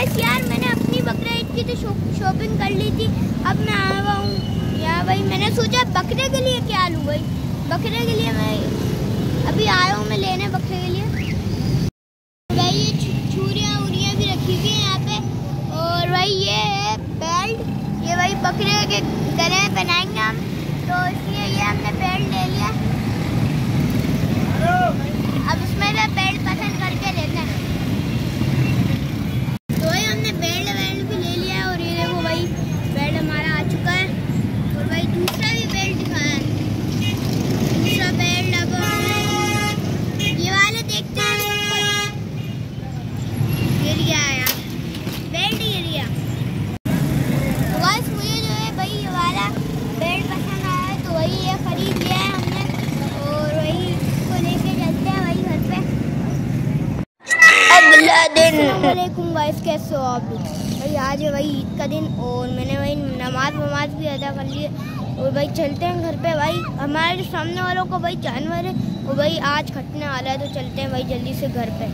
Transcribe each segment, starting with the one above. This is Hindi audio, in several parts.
गाइस यार, मैंने अपनी बकरा ईद की तो शॉपिंग कर ली थी। अब मैं आया हूँ। यार भाई, मैंने सोचा, बकरे के लिए क्या लूँ भाई? बकरे के लिए मैं अभी आया हूँ मैं लेने बकरे के लिए। भाई, ये छुरियाँ उरियाँ भी रखी हुई हैं यहाँ पे। और भाई, ये है बेल्ट ये भाई, बकरे के गले में पहनाएँगे हम तो इसलिए ये हमने बेल्ट ले लिया अब इसमें से बेल्ट पसंद करके लेते हैं तो भाई हमने बेल्ट वेल्ट भी ले लिया है और ये देखो भाई बेल्ट हमारा आ चुका है और भाई दूसरा भी बेल्ट दिखाया है दूसरा बेल्ट अब हमें ये वाले देखते हैं गिर गया यार बेल्ट गिर गया तो बस मुझे जो है भाई ये वाला बेल्ट पसंद आया है तो वही ये खरीद लिया है हमने और वही इसको लेके चलते हैं वही घर पे अगला दिन गाइस कैसे हो आप भाई, आज है भाई ईद का दिन और मैंने भाई नमाज़ वमाज भी अदा कर ली और भाई, चलते हैं घर पे भाई। हमारे सामने वालों को भाई जानवर है। वो भाई, आज खटने वाला है तो चलते हैं भाई जल्दी से घर पे।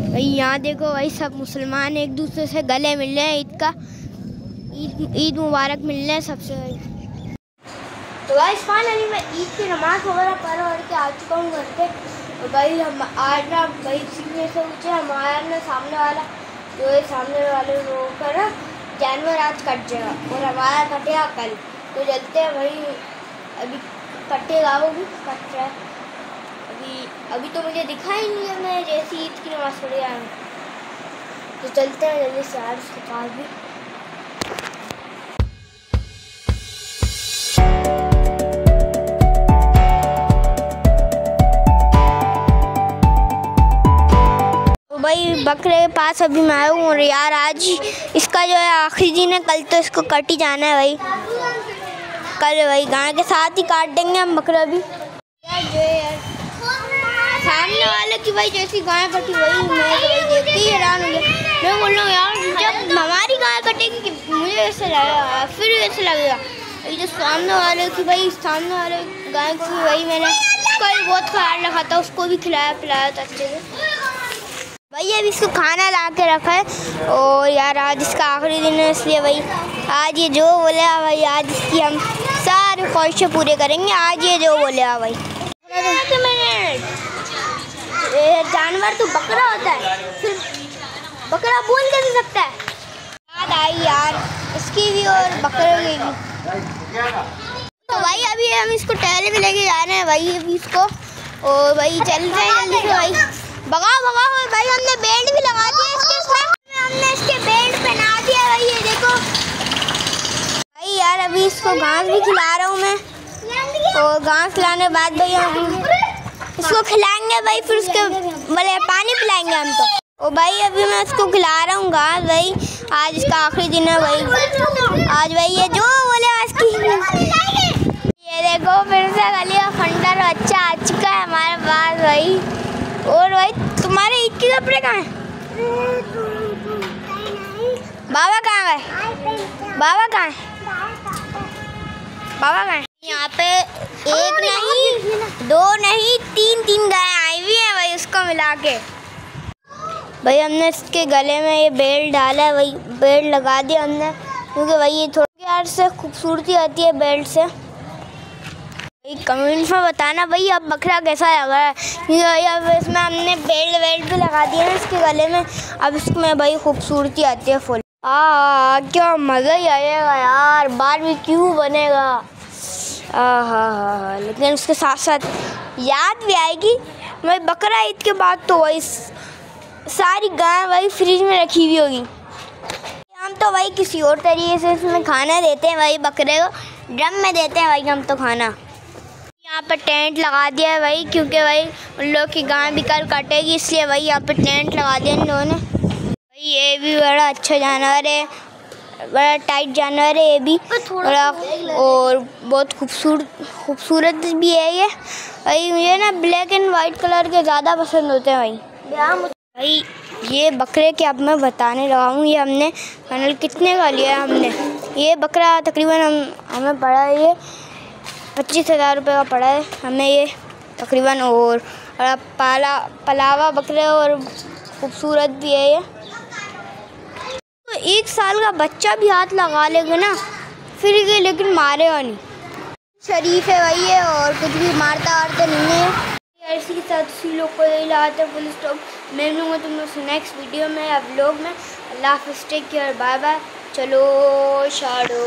भाई, यहाँ देखो भाई, सब मुसलमान एक दूसरे से गले मिल रहे हैं ईद का। ईद ईद मुबारक मिल रहे हैं सबसे भाई। तो भाई फाइनली मैं ईद की नमाज़ वगैरह पढ़ और के आ चुका हूँ घर पे। और भाई हम आज ना भाई सीने से ऊँचे हमारा ना सामने वाला, जो है सामने वाले लोगों का ना जानवर आज कट जाएगा और हमारा कटेगा कल। तो चलते हैं भाई, अभी कटेगा वो भी कट रहा है। अभी अभी तो मुझे दिखा ही नहीं है, मैं जैसी ईद की नमाज़ पढ़ आया तो चलते हैं जल्दी से यार उसके पास भी। बकरे के पास अभी मैं हूँ यार आज इसका जो है आखिरी दिन है, कल तो इसको कट ही जाना है भाई। कल भाई गाय के साथ ही काट देंगे हम बकरा भी सामने वाले की भाई जैसी गाय कटी वही तो भाई देख के ही हैरान हो गया मैं बोल रहा यार, जब हमारी गाय कटेगी मुझे ऐसे लगेगा फिर ऐसे लगेगा? ये जो सामने वाले की भाई, सामने वाले गाय को भाई मैंने कल बहुत ख्याल रखा था, उसको भी खिलाया पिलाया था अच्छे से। भाई अभी इसको खाना ला के रखा है। और यार आज इसका आखिरी दिन है, इसलिए भाई आज ये जो बोले भाई आज इसकी हम सारी ख्वाहिशें पूरे करेंगे। आज ये जो बोले भाई जानवर तो बकरा होता है। बकरा बोल कैसे सकता है? याद आई यार, इसकी भी और बकरे की भी। तो भाई अभी हम इसको टहले भी लेके जा रहे हैं भाई अभी इसको। और भाई चल रहे हैं जल्दी से भाई भगा भगा हो भाई, हमने बेल्ट भी लगा दिया इसके साथ। हमने इसके बेल्ट पहना दिया भाई, ये देखो। भाई, यार, अभी इसको घास भी खिला रहा हूँ मैं। और घास खिलाने बाद भाई हम इसको खिलाएँगे भाई, फिर उसके बोले पानी पिलाएँगे हम तो। ओ भाई, अभी मैं इसको खिला रहा हूँ घास, भाई। आज इसका आखिरी दिन है भाई। आज भाई, ये जो बोले, आज की ये देखो, फिर से गली का खंडर बच्चा आ चुका है हमारे पास, भाई। और भाई तुम्हारे ईद के कपड़े कहाँ हैं? बाबा कहाँ गए? बाबा कहाँ है? बाबा कहाँ है? यहाँ पे एक नहीं दो नहीं तीन तीन गाय आई हुई है भाई उसको मिला के। भाई हमने इसके गले में ये बेल्ट डाला है वही बेल्ट लगा दिया हमने क्योंकि भाई ये थोड़ी यार से खूबसूरती आती है बेल्ट से। भाई कमेंट्स में बताना भाई, अब बकरा कैसा लगा है? क्योंकि अब इसमें हमने बेल्ट वेल्ट भी लगा दिया है इसके गले में। अब इसमें भाई खूबसूरती आती है फुल। आ, क्या मज़ा ही आएगा यार बार भी क्यों बनेगा? हाँ लेकिन उसके साथ साथ याद भी आएगी। भाई, बकरा ईद के बाद तो वही सारी गाय भाई फ्रिज में रखी हुई होगी। हम तो भाई किसी और तरीके से इसमें खाना देते हैं भाई बकरे को। ड्रम में देते हैं भाई हम तो खाना। यहाँ पर टेंट लगा दिया है भाई क्योंकि भाई उन लोग की गाय भी कल कटेगी इसलिए भाई यहाँ पर टेंट लगा दिया इन लोगों ने। भाई ये भी बड़ा अच्छा जानवर है बड़ा टाइट जानवर है ये भी। बड़ा और बहुत खूबसूरत खूबसूरत भी है ये। भाई मुझे ना ब्लैक एंड वाइट कलर के ज़्यादा पसंद होते हैं भाई। भाई ये बकरे के अब मैं बताने लगा हूँ ये हमने फाइनल कितने का लिया है हमने। ये बकरा तकरीबन हम हमें पड़ा है ये पच्चीस हज़ार रुपये का पड़ा है। हमें ये तकरीबन और पाला, पलावा बकरे और खूबसूरत भी है ये। तो एक साल का बच्चा भी हाथ लगा लेगा ना, फिर ये लेकिन मारेगा नहीं। शरीफ है वही है और कुछ भी मारता वारता नहीं है। इसी के साथ उसी लोग को यही लगाते फुल स्टॉप मैं मिलूँगा तुम लोग नेक्स्ट वीडियो में या ब्लॉग में। अल्लाह हाफिज़ टेक केयर बाय बाय चलो शाडो